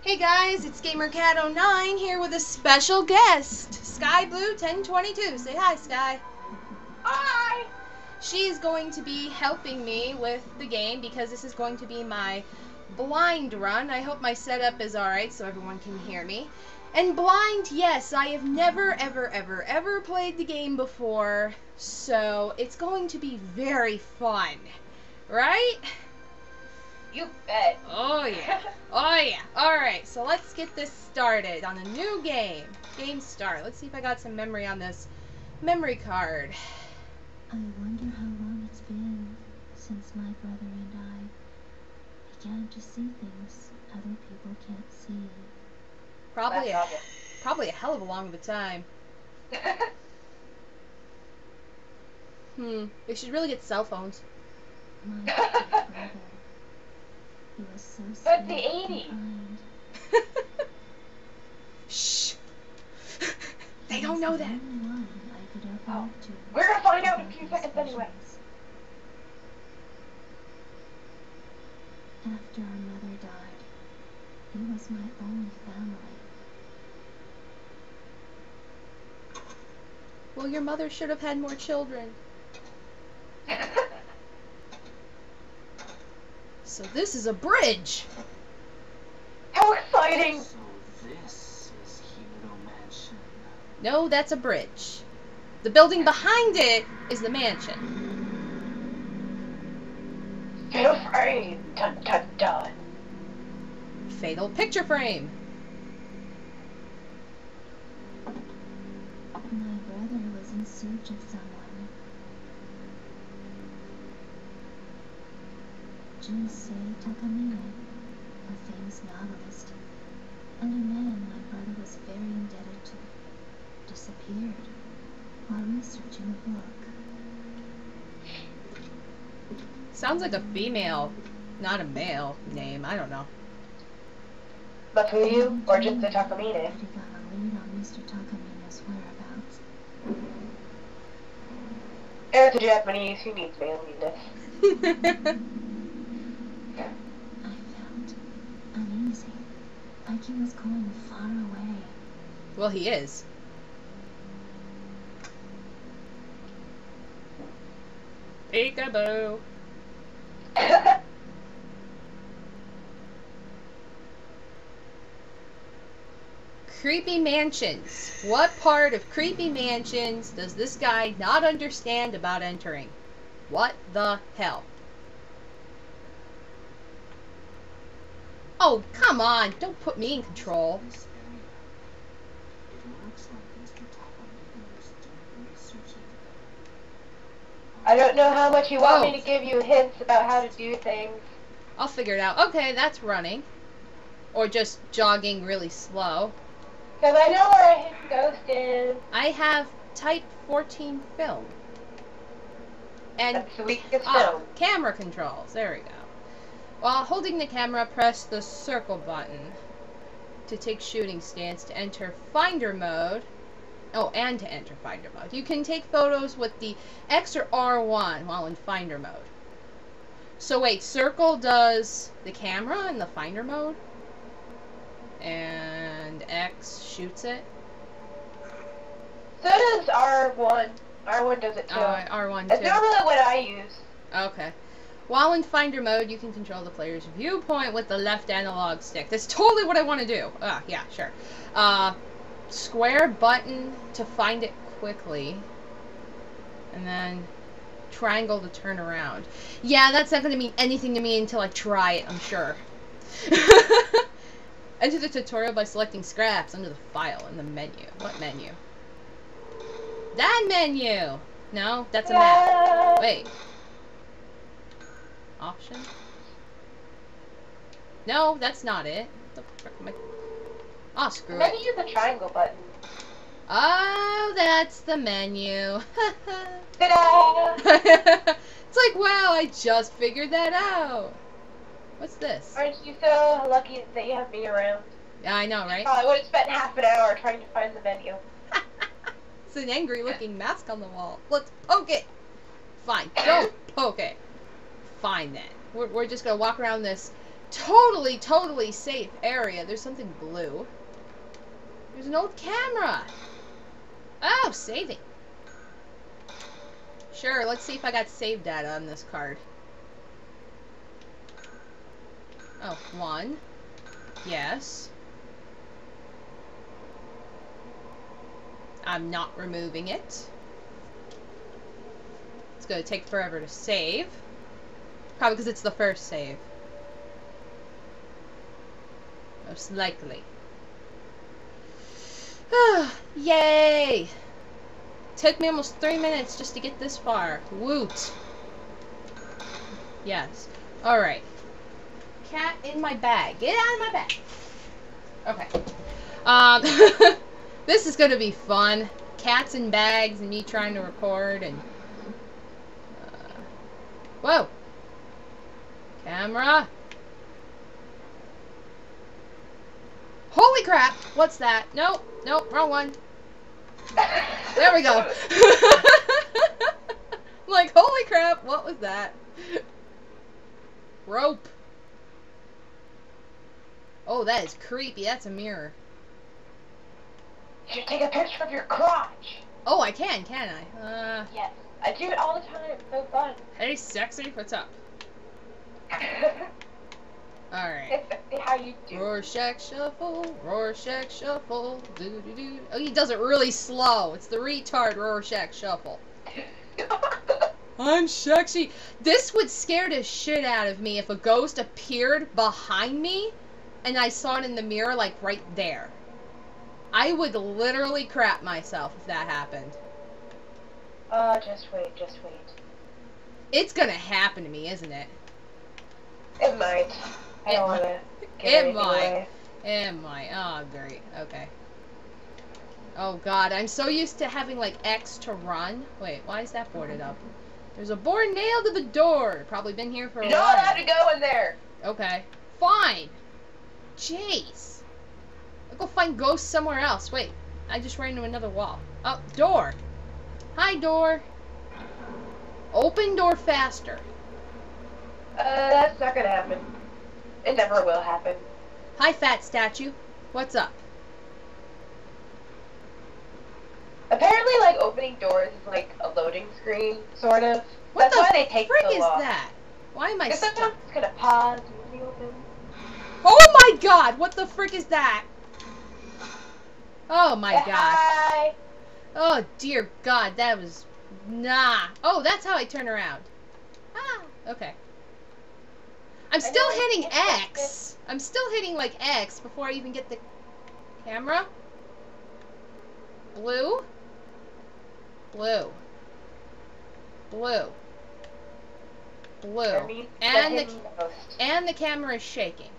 Hey guys, it's GamerKat09 here with a special guest, SkyBlue1022. Say hi, Sky. Hi! She's going to be helping me with the game because this is going to be my blind run. I hope my setup is alright so everyone can hear me. And blind, yes, I have never, ever, ever, ever played the game before, so it's going to be very fun. Right? You bet. Oh yeah. Oh yeah. Alright, so let's get this started on a new game. Game start. Let's see if I got some memory on this memory card. I wonder how long it's been since my brother and I began to see things other people can't see. Probably a, That's probably a hell of a long of a time. Hmm. We should really get cell phones. My brother. He was so sweet But the and 80s. kind. Shh. they don't know that. only one I could open Oh. We're gonna find out in a about few my seconds anyway. After our mother died, he was my only family. Well, your mother should have had more children. So this is a bridge. How exciting! So this is Himuro Mansion. No, that's a bridge. The building behind it is the mansion. Get afraid! Dun dun dun! Fatal picture frame. My brother was in search of someone. Junsei Takamine, a famous novelist, and a man my brother was very indebted to, disappeared while researching a book. Sounds like a female, not a male name. I don't know. But who you? Or just the Takamine? But he got a lead on Mr. Takamine's whereabouts. It's a Japanese who needs manliness. like he was going far away. well, he is. Peekaboo. Creepy Mansions. What part of Creepy Mansions does this guy not understand about entering? What the hell? Oh, come on. Don't put me in control. This area. It looks like Mr. Takamine is doing research I don't know how much you want Oh. me to give you hints about how to do things. I'll figure it out. Okay, that's running. Or just jogging really slow. Because I know where a hidden ghost is. I have Type 14 film. And That's the weakest ah, film. camera controls. There we go. While holding the camera, press the circle button to take shooting stance to enter finder mode. Oh, and to enter finder mode. You can take photos with the X or R1 while in finder mode. So wait, circle does the camera in the finder mode? And X shoots it? So does R1. R1 does it too. Oh, R1 That's too. normally what I use. Okay. While in Finder mode, you can control the player's viewpoint with the left analog stick. That's totally what I want to do. Ah, yeah, sure. Uh, square button to find it quickly. And then triangle to turn around. Yeah, that's not going to mean anything to me until I try it, I'm sure. Enter the tutorial by selecting scraps under the file in the menu. What menu? That menu! No, that's a map. Wait. Option? No, that's not it. Am Oh, screw it. Maybe use the triangle button. Oh, that's the menu. Ta-da! it's like, wow, I just figured that out. What's this? Aren't you so lucky that you have me around? Yeah, I know, right? Oh, I would have spent half an hour trying to find the menu. It's an angry looking mask on the wall. Let's poke it. Fine, don't poke it. Fine then. We're, we're just gonna walk around this totally, totally safe area. There's something blue. There's an old camera. Oh, saving. Sure, let's see if I got save data on this card. Oh, one. Yes. I'm not removing it. It's gonna take forever to save. Probably because it's the first save. Most likely. Yay! Took me almost three minutes just to get this far. Woot! Yes. Alright. Cat in my bag. Get out of my bag! Okay. Um, this is gonna be fun. Cats in bags and me trying to record and... Uh, whoa! Camera! Holy crap! What's that? Nope, nope, wrong one. There we go. like, holy crap, what was that? Rope. Oh, that is creepy. That's a mirror. You should take a picture of your crotch. Oh, I can, can I? Uh, Yes. I do it all the time. It's so fun. hey, sexy, what's up? Alright. how you do. Rorschach shuffle, Rorschach shuffle, doo doo doo. Oh, he does it really slow. It's the retard Rorschach shuffle. I'm sexy. This would scare the shit out of me if a ghost appeared behind me and I saw it in the mirror, like right there. I would literally crap myself if that happened. uh, just wait, just wait. It's gonna happen to me, isn't it? It might. I It don't might. want to It might. away. Am I? Oh, great. Okay. Oh god, I'm so used to having like X to run. Wait, why is that boarded up? There's a board nailed to the door. Probably been here for a You're not allowed while. to go in there. Okay. Fine. Jeez. I'll go find ghosts somewhere else. Wait, I just ran into another wall. Oh, door. Hi, door. Open door faster. Uh, that's not gonna happen. It never will happen. Hi, fat statue. What's up? Apparently, like opening doors is like a loading screen, sort of. What That's the why they take frick so is long. that? Why am I stuck? sometimes it's gonna pause when you open. Oh my god, what the frick is that? Oh my god. Hi. Oh dear god, that was nah. Oh, that's how I turn around. Ah, okay. I'm still hitting X. I'm still hitting like X before I even get the camera. Blue. Blue. Blue. Blue. And the the hidden ghost. and the camera is shaking.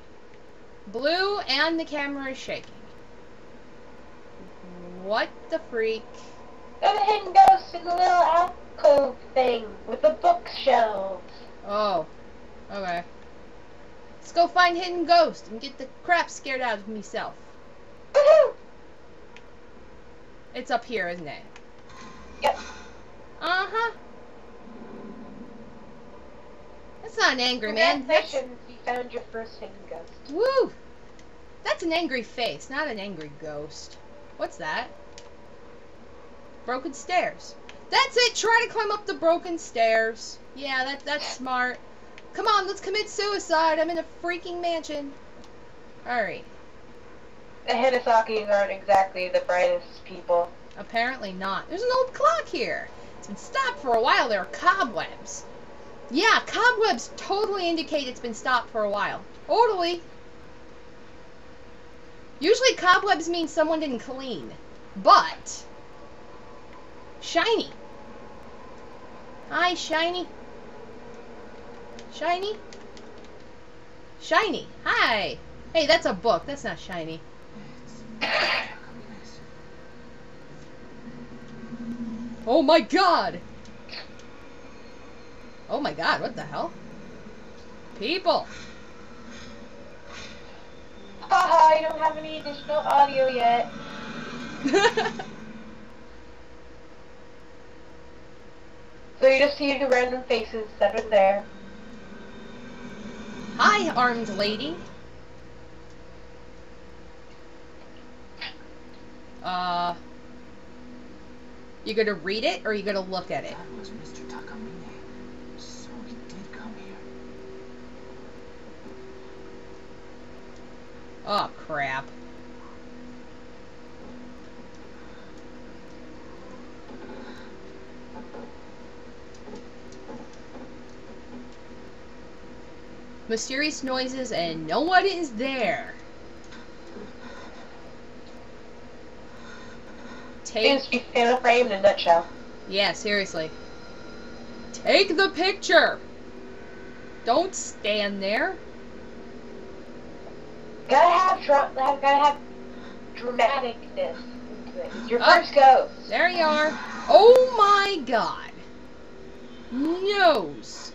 Blue and the camera is shaking. What the freak? There's a hidden ghost in the little alcove thing with the bookshelves. Oh, okay. Let's go find hidden ghost and get the crap scared out of myself. Woohoo! It's up here, isn't it? Yep. Uh huh. That's not an angry man. That's you found your first hidden ghost. woo. That's an angry face, not an angry ghost. What's that? Broken stairs. That's it. Try to climb up the broken stairs. Yeah, that that's smart. Come on, let's commit suicide. I'm in a freaking mansion. All right. The Hinasakis aren't exactly the brightest people. Apparently not. There's an old clock here. It's been stopped for a while. There are cobwebs. Yeah, cobwebs totally indicate it's been stopped for a while. Totally. Usually cobwebs mean someone didn't clean. But shiny. Hi, shiny. Shiny. Shiny. Hi. Hey, that's a book. That's not shiny. Oh my god! Oh my god, what the hell? People! Haha, I don't have any additional audio yet. So you just see the random faces that are there. Hi, armed lady. Uh, you gonna read it or you gonna look at it? That was Mr. Takamine. So he did come here. Oh crap. Mysterious noises and no one is there. Take Phantom Frame in a nutshell. Yeah, seriously. Take the picture. Don't stand there. Gotta have dra- gotta have dramaticness. into it. Your Oh. first ghost. There you are. Oh my god. Nose.